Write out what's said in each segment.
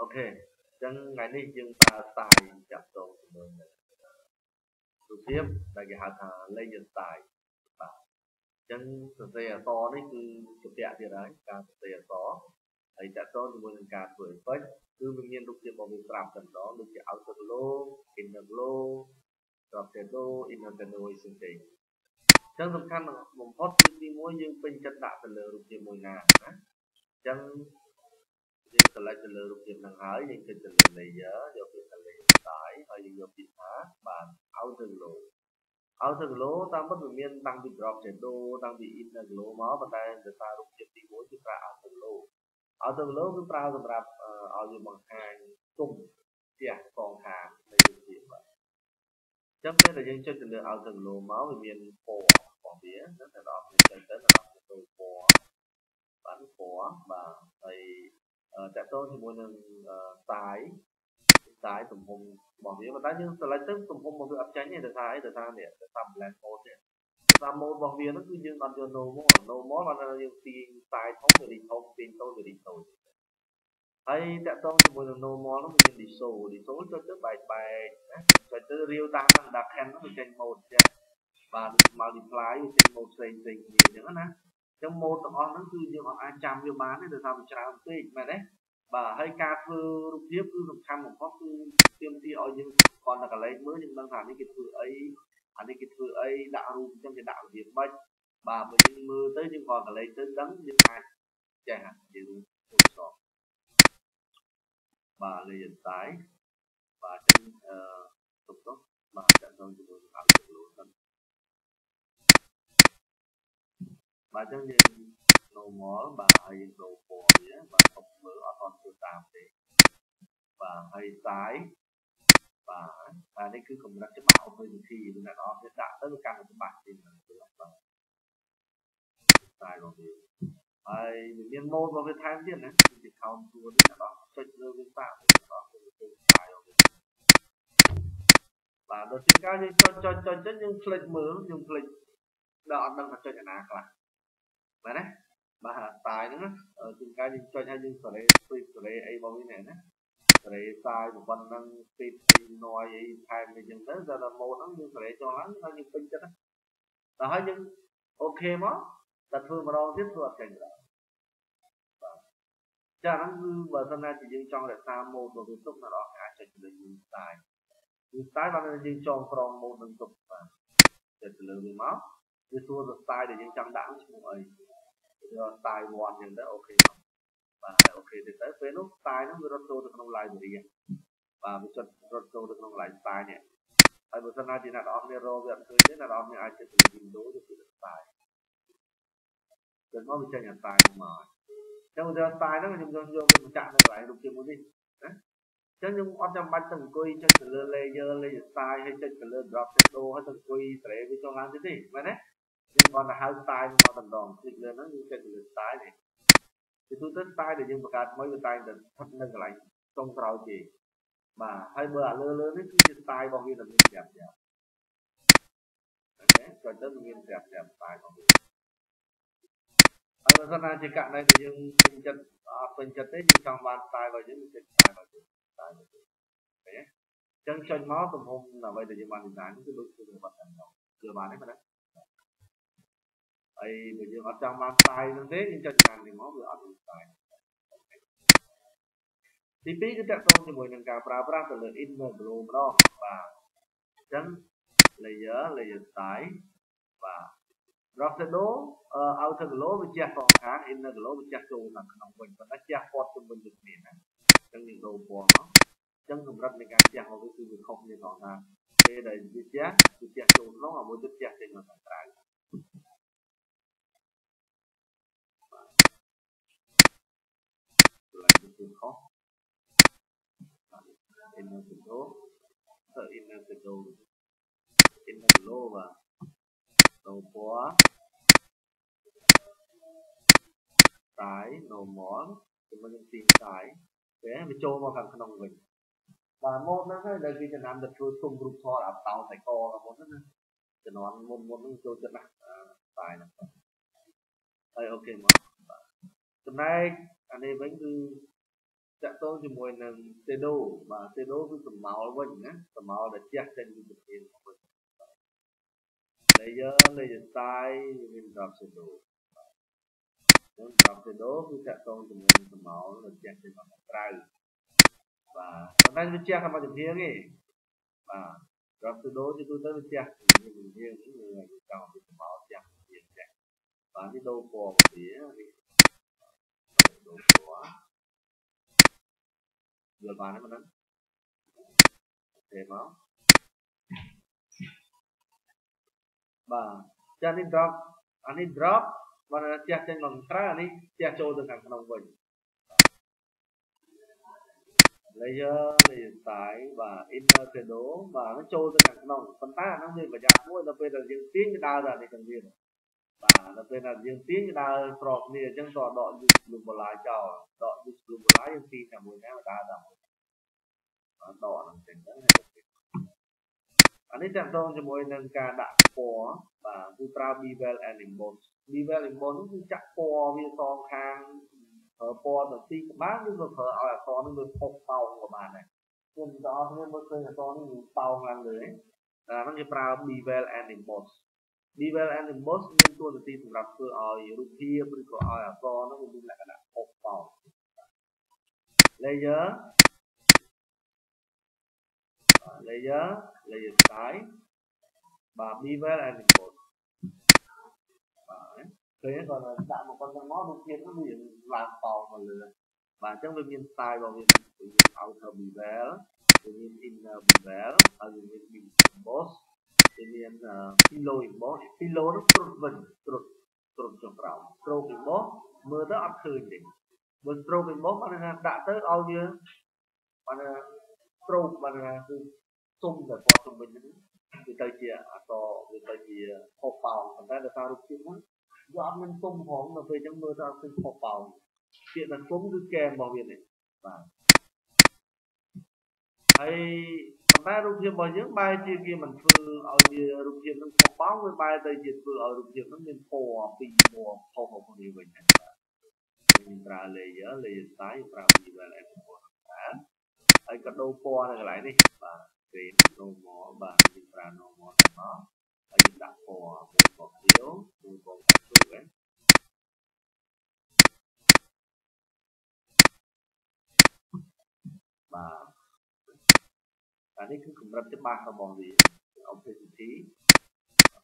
អូខេអញ្ចឹងថ្ងៃនេះយើងប្រើ style ចាប់តងជាមួយនឹងរូបភាពដែលគេហៅថា layer style បាទអញ្ចឹងសរសេរអក្សរនេះគឺជាពាក់ទៀតហើយការសរសេរអក្សរហើយតកតងជាមួយនឹងការធ្វើ effect គឺវាមានរូបភាពរបស់វាប្រាប់តែម្ដងដូចជា outer glow inner glow drop shadow inner attenuation ទេអញ្ចឹងសំខាន់បំផុតគឺទី1យើងពេញចិត្តដាក់ទៅលើរូបភាពមួយណាណាអញ្ចឹង យើង select ទៅលើរូបភាពហ្នឹងហើយយើងចុចទៅលើ layer យកពាក្យថា layer style ហើយយើងយកពាក្យថាបាន outer glow outer glow តាមពិតវាមានតាំងពី drop shadow តាំងពី inner glow មកប៉ុន្តែដោយសាររូបភាពទី1គឺប្រើ outer glow outer glow គឺប្រើសម្រាប់ឲ្យវាបង្ហាញគុំផ្ទះកងខាងនៃរូបភាពបាទអញ្ចឹងពេលដែលយើងចុចទៅលើ outer glow មកវាមានពណ៌របស់វាណាតែដល់ពេលចុចទៅដល់ទៅពណ៌បានពណ៌បាទហើយ តកតងជាមួយនឹងខ្សែខ្សែទំហំរបស់វាប៉ុន្តែយើង select ទៅទំហំរបស់វាអត់ចាញ់ទេដោយសារអីដោយសារនេះដោយសារ blend mode នេះតាម mode របស់វានោះគឺយើងអត់យក normal normal បានយើងទាញខ្សែធំទៅរីធំទាញតូចទៅរីតូចហើយតកតងជាមួយនឹង normal នោះមាន diso diso ចុចទៅបែកបែកណាចុចទៅរាវតាមនឹង dark can នោះវាចេញ mode ចឹងបាទ multiply វាចេញ mode ផ្សេងផ្សេងគ្នាចឹងណា ចឹង mode ទាំងអស់ហ្នឹងគឺយើងអត់អាចចាំវាបានទេដោយសារវាច្រើនពេកមែនទេបាទហើយការធ្វើរូបភាពគឺសំខាន់បំផុតគឺទាមទារឲ្យយើងគាត់តែកលែងមើលយើងដឹងថានេះគេធ្វើអីអានេះគេធ្វើអីដាក់រូបអញ្ចឹងគេដាក់របៀបម៉េចបាទបើយើងមើលទៅយើងគាត់កលែងទៅដឹងយើងអាចចេះយើងធ្វើសោះបាទលេយតាយបាទអញ្ចឹងអឺទុកទៅបាទចាក់ទៅជាមួយនឹងអត់ទៅលោកសិនបាទអ ញ្ចឹងយើង normal បាទហើយយើងដូរពណ៌វាបាទទុកមើលអត់អត់ធ្វើតាមទេបាទហើយសាយបាទអានេះគឺកម្រិតច្បាស់ opacity លោកអ្នកនរគេដាក់ទៅកាន់តែច្បាស់ជាងហ្នឹងបាទសាយរបស់វាហើយមាន mode របស់វាថែ មែនទេបាទអាតាយហ្នឹងជួនកាលយើងចុចហើយយើងសេរីស្វីបសេរីអីរបស់វាហ្នឹងណាសេរីតាយប្រព័ន្ធហ្នឹងទីផ្សេងណយអីថែមអីចឹងទៅដល់ម៉ូតហ្នឹងយើងសេរីចុះឡើងដល់យើងពេញចិត្តដល់ហើយយើងអូខេមកតែធ្វើម្ដងទៀតធ្វើអត់ចេញដែរបាទចាហ្នឹងគឺបើសិនណាជាយើងចង់រក្សាម៉ូតរបស់វាទុកនៅដល់អាចចេញលើយើងតាយគឺតាយបានយើងចងក្រងម៉ូតនឹងទុកបាទចិត្តលើវាមកវាសួរស្ទាយដែលយើងចង់ដាក់ឈ្មោះអី យក style 1អញ្ចឹងទៅអូខេមកបាទហើយអូខេទៅទៅពេលនោះ style ហ្នឹងវារត់ចូលទៅក្នុង library បាទវាចុចរត់ចូលទៅក្នុង line style នេះហើយបើសិនណាជាអ្នកនរគ្នារកវាអត់ឃើញទេអ្នកនរគ្នាអាចចុចទៅ Windows ទៅពី style ចឹងមកវាចេញអា style ហ្នឹងមកចឹងវា style ហ្នឹងខ្ញុំយកយកទៅចាក់នៅកន្លែងរូបភាពមួយនេះណាចឹងខ្ញុំអត់ចាំបាច់ទៅអង្គុយចុចទៅលើ layer layer style ហើយចុចទៅលើ drop shadow ហើយទៅអង្គុយស្រែវាចូលឡើងទៀតទេមែនទេ យើងគាត់ទៅហៅតែមកតម្រងគ្លិកលើហ្នឹងយើងចិត្តលើតែនេះពីទូទៅតែដែលយើងបង្កើតថ្មីវាតែតែស្ថិតនៅកន្លែងចុងក្រោយគេបាទហើយមើលអាលើលើនេះគឺជាតែរបស់វាដែលមានប្រាប់ប្រាប់អូខេគាត់ទៅមានប្រាប់ប្រាប់តែរបស់វាហើយបើសិនណាជាករណីដែលយើងពេញចិត្តអត់ពេញចិត្តទេយើងចង់បានតែរបស់យើងមានចិត្តតែរបស់យើងតែរបស់យើងអូខេចឹងចុចមកទំហំដើម្បីដែលយើងបាន design គឺដូចជារបស់តែម្ដងគឺបានទេបាទ ហើយបើយើងអត់ចង់បានផ្សាយហ្នឹងទេយើងចុចខាងនេះមកវាអត់មានផ្សាយទី2គឺតកតងជាមួយនឹងការប្រើប្រាស់ទៅលើ inner glow ម្ដងបាទអញ្ចឹង layer layer style បាទ drop shadow outer glow វាជះសងខាង inner glow វាជះចូលខាងក្នុងវិញប៉ុន្តែជះព័ទ្ធជុំវិញដូចគ្នាណាអញ្ចឹងយើងដូរពណ៌មកអញ្ចឹងកម្រិតនៃការជះរបស់វាគឺវាខុសគ្នាផងថាពេលដែលវាជះវាជះចូលក្នុងហើយមួយទៀតជះចេញមកខាងក្រៅ គឺខុស inner window ទៅ inner window inner window បាទទៅពណ៌ style normal ជាមួយនឹង theme style ពេលវាចូលមកខាងក្នុងវិញបាទម៉ូតហ្នឹងហើយដែលគេចំណាំទៅធ្វើទុំរូបថតអាតោសៃករបស់ ត្តណាស់ style ហ្នឹងហើយអូខេមកបាទចំណែកអានេះវិញគឺតតាក់ទងជាមួយនឹង Sedo បាទ Sedo គឺស្រមោលវិញណាស្រមោលដែលជះចេញពីប្រធានវិញ layer layer style មាន drop shadow ហ្នឹង drop shadow គឺតាក់ទងជាមួយនឹងស្រមោលដែលជះចេញមកខាងក្រៅបាទប៉ុន្តែវាជះខាងមកចំហៀងទេបាទ drop shadow ជាទូទៅវាជះជំហៀងជំហៀងនេះចង់ពីស្រមោលជះជំហៀងចាបាទនេះដូរពណ៌វានេះដូរពណ៌ យល់បានទេមិនទេមកបាទចានេះ drop អានេះ drop បើជះចេញមកក្រៅអានេះជះចូលទៅខាងក្នុងវិញ layer layer style បាទ inner shadow បាទ nó ចូលទៅខាងក្នុងប៉ុន្តែអាហ្នឹងមានប្រយោជន៍មួយដល់ពេលដែលយើងទាញដើរទៅអានេះទាំងទៀត បាទដល់ពេលដែលយើងទាញដើរស្របគ្នាអញ្ចឹងតដក use blue bola ចោលដក use blue bola យើងទាញតែមួយណាដើរតែមួយដកហ្នឹងចឹងទៅអានេះតកតងជាមួយនឹងការដាក់ពណ៌បាទគឺប្រើ bevel and emboss bevel emboss គឺចាក់ពណ៌វាសងខាងប្រើពណ៌ទៅទីក្បាលឬក៏ប្រើឲ្យអក្សរនឹងវាផុសប៉ោងក៏បានដែរខ្ញុំបងប្អូនមើលឃើញអក្សរនេះវាប៉ោងឡើងលើអាហ្នឹងគេប្រើ bevel and emboss bevel and emboss មានតួនាទីសម្រាប់ធ្វើឲ្យរូបភាពឬក៏ឲ្យអក្សរហ្នឹងវាមានលក្ខណៈផុសប៉ោង layer layer layer style បាទ bevel and import បាទឃើញគាត់ដាក់មកប៉ុណ្ណឹងមករូបភាពនោះវាឡើងប៉ោងមកលើបាទអញ្ចឹងវាមាន style របស់វាវាមាន outer bevel វាមាន inner bevel ហើយវាមាន emboss វាមាន pillow emboss pillow នោះត្រុតវិញត្រុតត្រុតចុះក្រោម stroke emboss មើលទៅអត់ឃើញទេបើ stroke emboss បានថាដាក់ទៅឲ្យវាបានថា stroke បានថាគឺសុំតែពណ៌ជំវិញហ្នឹងវាទៅជាអក្សរវាទៅជាខុសប៉ោងប៉ុន្តែដោយសាររូបភាពហ្នឹងវាអត់មានសុំផងនៅពេលអញ្ចឹងមើលទៅអត់ឃើញខុសប៉ោងពាក្យថាសុំគឺកែរបស់វានេះបាទហើយ ប៉ុន្តែរូបភាពរបស់យើងបែរជាគេមិនធ្វើឲ្យវារូបភាពនឹងខុសប៉ោងវាបែរទៅជាធ្វើឲ្យរូបភាពនឹងមានពណ៌ពីរពណ៌ខុសៗគ្នាវិញបាទយើងប្រើ layer layer style ប្រើ bevel and បាទហើយក៏ដូរពណ៌នៅកន្លែងនេះបាទ green normal បាទយើងប្រើ normal ទៅមកហើយយើងដាក់ពណ៌មួយពណ៌ខៀវមួយពណ៌ទូកហ្នឹងបាទ អានេះគឺកម្រិតច្បាស់របស់វា opacity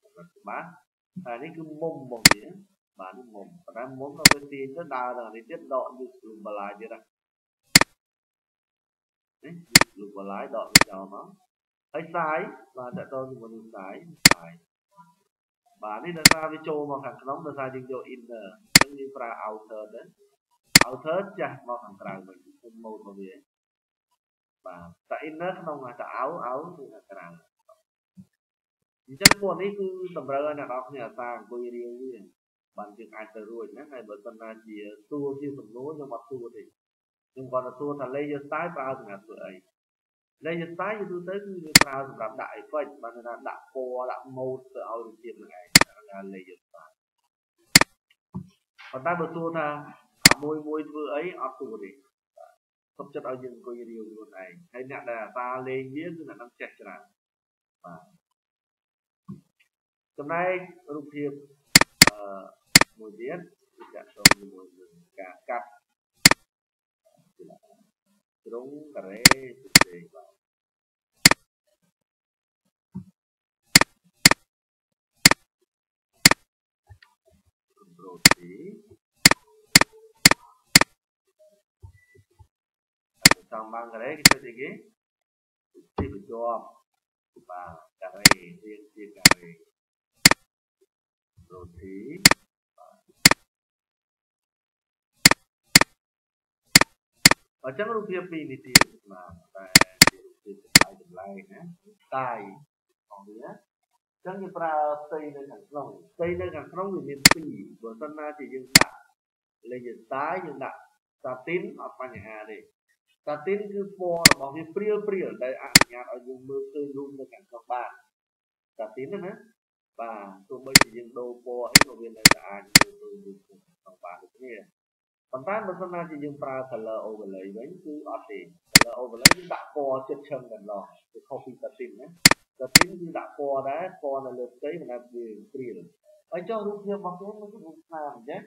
កម្រិតច្បាស់ហើយនេះគឺមុំរបស់វាបាទនេះមុំប៉ុន្តែមុំដល់វាទាញទៅដើរដល់នេះទៀតដក use global ទៀតណានេះលោកបលាយដកវាចោលមកហើយខ្សែបាទតទៅជាមួយនឹងខ្សែខ្សែបាទនេះដោយសារវាចូលមកខាងក្នុងដោយសារយើងយក inner អញ្ចឹងយើងប្រើ outer ទៅ outer ចាស់មកខាងក្រៅវិញគុំ mode របស់វា បាទតែ inner ក្នុងតែអោអោគឺខាងក្រៅអញ្ចឹងពួកនេះគឺតម្រូវឲ្យអ្នកនរគ្នាអាសាអង្គុយរៀងវាបានយើងអាចទៅរួចណាហើយបើសិនណាជាសួរជាសំណួរខ្ញុំអត់សួរទេខ្ញុំគាត់ទៅសួរថា layer style ប្រើសម្រាប់ធ្វើអី layer style យូរទៅគឺវាប្រើសម្រាប់ដាក់ effect បានថាដាក់ពណ៌ដាក់ mode ទៅឲ្យរូបភាពហ្នឹងឯងថា layer style ប៉ុន្តែបើសួរថាអាមួយមួយធ្វើអីអត់សួរទេ សុខចិត្តឲ្យយើងអង្គុយរៀវខ្លួនឯងហើយអ្នកដែលអាសាលេងវាគឺអ្នកនឹងចេះច្រើនបាទចំណែករូបភាពអឺមួយទៀតគឺចាក់ចូលជាមួយនឹងការកាត់ត្រង់ការ៉េផ្សេងបាទ Control C ហើ ចង់បានការ៉េគេធ្វើស្អីគេទីបញ្ជាប់បាទការ៉េរៀងជាការ៉េរ៉ូទីអញ្ចឹងរូបភាពពីរនេះទៀតបាទតែជារូបភាពចម្លែកចម្លែកណាតែរបស់វាអញ្ចឹងគេប្រើផ្ទៃនៅខាងក្នុងផ្ទៃនៅខាងក្នុងវាមានពីរបើសិនណាជាយើងដាក់លេខស្តាយយើងដាក់សាទីនអត់បញ្ហាទេ សាទីនគឺពណ៌របស់វាព្រាលព្រាលដែលអនុញ្ញាតឲ្យយើងមើលឃើញរូបនៅខាងក្នុងបានសាទីនណាបាទទោះបីជាយើងដូរពណ៌អីក៏វានៅតែអាចមើលឃើញរូបក្នុងបានដូចគ្នាប៉ុន្តែបើសិនណាជាយើងប្រើ color overlay វិញគឺអត់ទេ color overlay គឺដាក់ពណ៌ចិត្តឈឹងតែម្ដងគឺខុសពី setting ណា setting គឺដាក់ពណ៌ដែរពណ៌នៅលើផ្ទៃមិនដែលវាព្រាលហើយចុះរូបភាពរបស់គេមិនរូបស្នាមអញ្ចឹង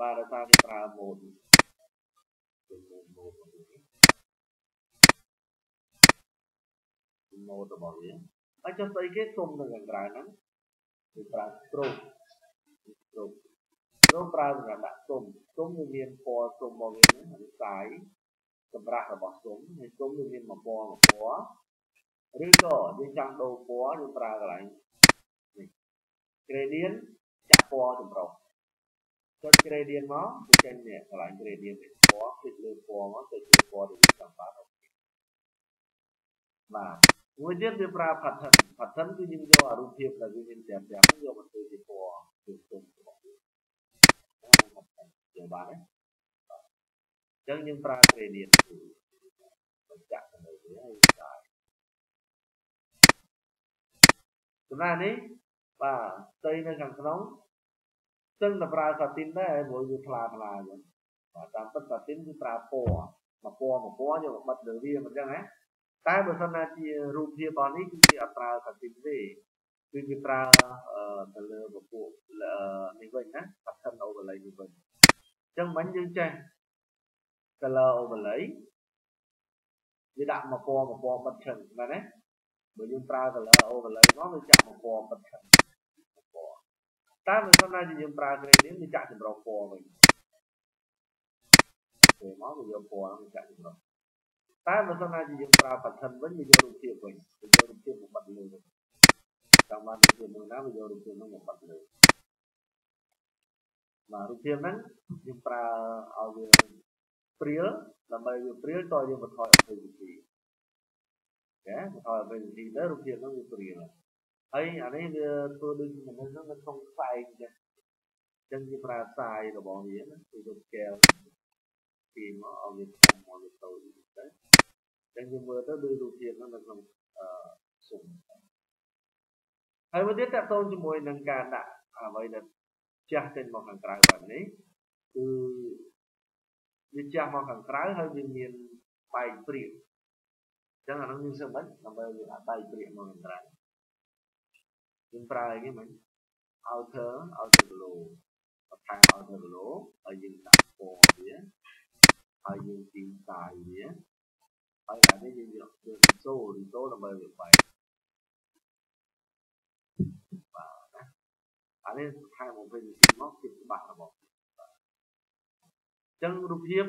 បាទដោយសារគេប្រើ mode គឺ mode ម៉ូដរបស់វាហើយចុះស្អីគេសុំនៅខាងក្រៅហ្នឹងគឺប្រើ stroke stroke stroke ប្រើសម្រាប់ដាក់សុំសុំវាមានពណ៌សុំមកវាហ្នឹងហើយសាយសម្រាប់របស់សុំហើយសុំវាមានមួយពណ៌មួយពណ៌ឬក៏យើងចង់ដូរពណ៌យើងប្រើកន្លែងនេះ gradient ចាក់ពណ៌ចម្រុះ ចុច gradient មកវាចេញនេះកន្លែង gradient នេះពណ៌គិតលើពណ៌មកទៅជាពណ៌ដែលយើងចង់បានបាទមួយទៀតវាប្រើ pattern pattern គឺយើងយកអារូបភាពដែលវាមានប្រាប់ប្រាប់ហ្នឹងយកមកធ្វើជាពណ៌ជាទុំរបស់វាយើងបានទេអញ្ចឹងយើងប្រើ gradient គឺបញ្ជាក់ទៅលើវាហើយស្ដាយចំណែកនេះបាទផ្ទៃនៅខាងក្នុង ស្ទឹងតែប្រើ satin ដែរព្រោះវាថ្លាថ្លាអញ្ចឹងបាទតាមពិត satin គឺប្រើពណ៌មកពណ៌មកពណ៌យកមកបិទលើវាមិនអញ្ចឹងណាតែបើសិនណាជារូបភាពរបស់នេះគឺគេអត់ប្រើកាទីទេគឺគេប្រើទៅលើពពួកនេះវិញណា pattern overlay នេះវិញអញ្ចឹងមិញយើងចេះ color overlay វាដាក់មកពណ៌មកពណ៌បិទឈឹងមែនទេបើយើងប្រើ color overlay មកវាចាក់មកពណ៌បិទឈឹងពណ៌ តែបើសិនណាយើងប្រើ gradient វាចាក់ចម្រុះពណ៌វិញពេលមកវាយកពណ៌ហ្នឹងចាក់ចម្រុះតែបើសិនណាជាយើងប្រើ pattern វិញវាយករូបភាពវិញវាយករូបភាពមកបិទលើវិញចង់បានរូបភាពមួយណាវាយករូបភាពនោះមកបិទលើបាទរូបភាពហ្នឹងយើងប្រើឲ្យវាព្រាលដើម្បីវាព្រាលតយើងបន្ថយ opacity ចាបន្ថយ opacity ទៅរូបភាពហ្នឹងវាព្រាលហើយ អានេះវាធ្វើដូចមនុស្សហ្នឹងនៅក្នុងខ្សែអញ្ចឹងអញ្ចឹងវាប្រើខ្សែរបស់វាណាគឺទៅ scale ពីមកឲ្យវាធំមកវាតូចទៅចឹងយើងមើលទៅដូចរូបភាពហ្នឹងនៅក្នុងអឺស៊ុំហើយមួយទៀតតកតូនជាមួយនឹងការដាក់អ្វីដែលចាស់ចេញមកខាងក្រៅបែបនេះគឺវាចាស់មកខាងក្រៅហើយវាមានបែកព្រាកចឹងអានោះយើងសើមិនដើម្បីវាអាចបែកព្រាកមកខាងក្រៅ យើងប្រើអីគេមិញ outer outer glow បន្ថែម outer glow ហើយយើងដាក់ពណ៌វាហើយយើងទីផ្សាយវាហើយអានេះយើងយកយើងសូរីសូដើម្បីវាបែកបាទណាអានេះខែមកវិញទីមកជាច្បាស់របស់អញ្ចឹងរូបភាព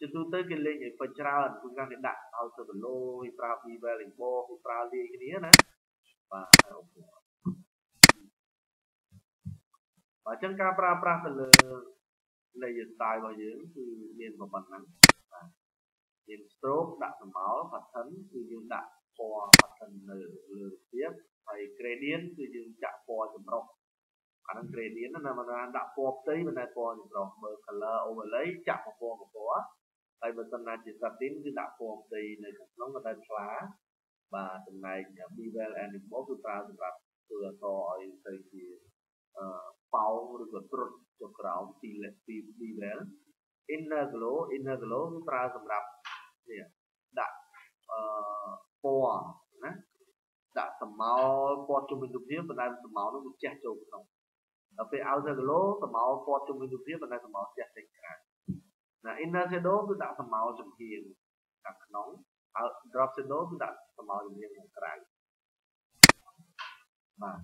ជាទូទៅគេលេងឲ្យពេញច្រើនគឺការគេដាក់ឲ្យទៅគីឡូឲ្យប្រើ bevel លេងបោឲ្យប្រើលាយគ្នាណាបាទហើយអូបា អញ្ចឹងការប្រើប្រាស់ទៅលើ layer style របស់យើងគឺមានប៉ុណ្ណឹងបាទយើង stroke ដាក់សម្បោ pattern គឺយើងដាក់ពណ៌ pattern នៅលើទៀតហើយ gradient គឺយើងចាក់ពណ៌ចម្រុះអានឹង gradient ណាមិនថាដាក់ពណ៌ផ្ទៃមិនតែពណ៌ចម្រុះមើល color overlay ចាក់ពណ៌ពណ៌ហើយបើសិនណាជា satin គឺដាក់ពណ៌ផ្ទៃនៅក្នុងក៏តែថ្លាបាទចំណែក bevel animal គឺប្រើសម្រាប់ធ្វើអសឲ្យទៅជាអឺ ប៉ោងឬក៏ត្រុតចុះក្រោមពីពី bevel inner glow inner glow គឺប្រើសម្រាប់នេះដាក់អឺពណ៌ណាដាក់សម្ោលពណ៌ជុំវិញរូបភាពប៉ុន្តែសម្ោលនោះវាជះចូលក្នុងដល់ពេល outer glow សម្ោលពណ៌ជុំវិញរូបភាពប៉ុន្តែសម្ោលជះចេញក្រៅណា inner shadow គឺដាក់សម្ោលចំហៀងខាងក្នុងហើយ drop shadow គឺដាក់សម្ោលចំហៀងខាងក្រៅបាទ